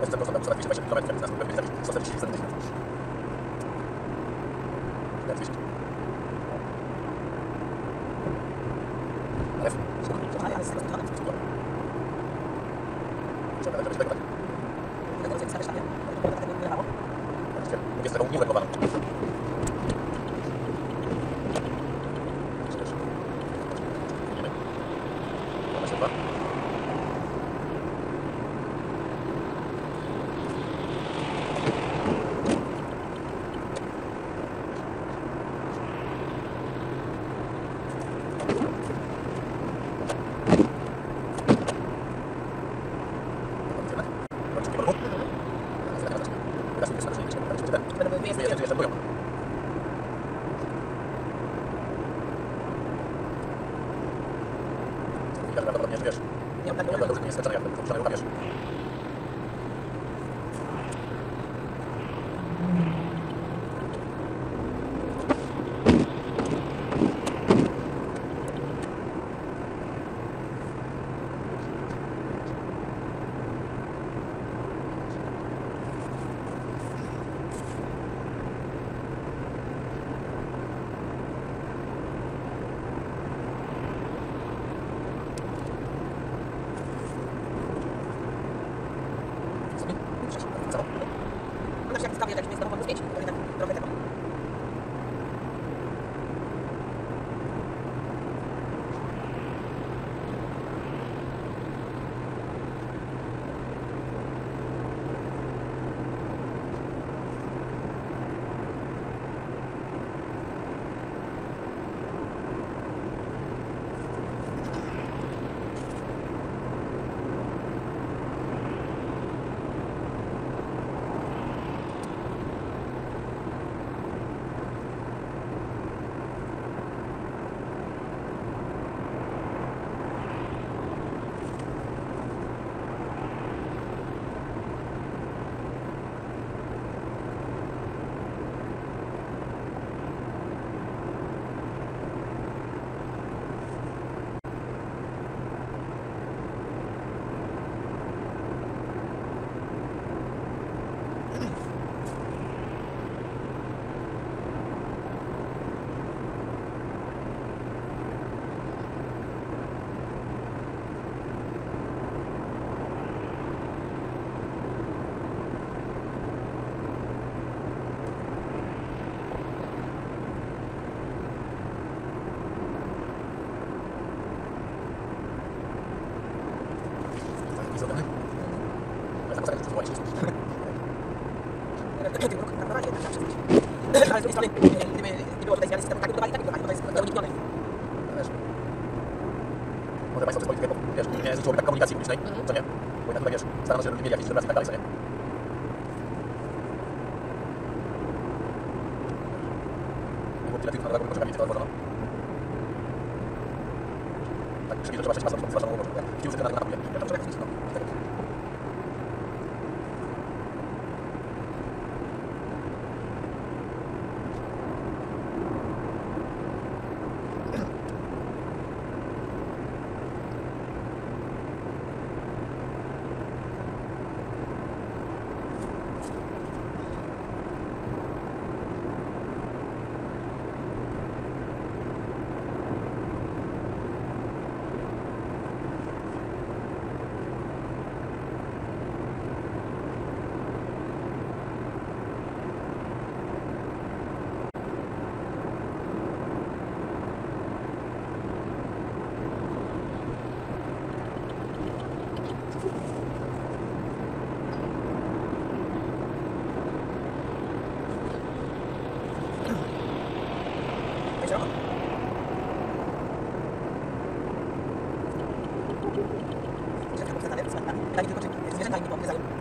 Jestem proszę, muszę napisać 20 km, więc nas napisać 140 cm. Спасибо. Jest jeszcze boją. Ja prawdopodobnie, wiesz, tak dobrze. dlatego, że nie skończę, jak to przynajmniej wiesz. Co? Jak wstawia, jak jest domowa plus 5, drugiej strony, gdyby nie było tutaj zmiany systemu, tak by budowali, tak by budowali, bo to jest nieuniknione. Wiesz, może państwo przez politykę, bo, wiesz, nie zliczyłoby tak komunikacji publicznej, co nie? Bo jednak tutaj, wiesz, starano się, żeby ludzie mieli jakieś relacje i tak dalej, co nie? Nie było tyle tych narodowych poczekami, tylko otworzono. Tak, krzyki, że trzeba przejść pasem, zwłaszcza mało poczekać. Chcił tylko na napuje. Ja tam czekam, no. Gracias.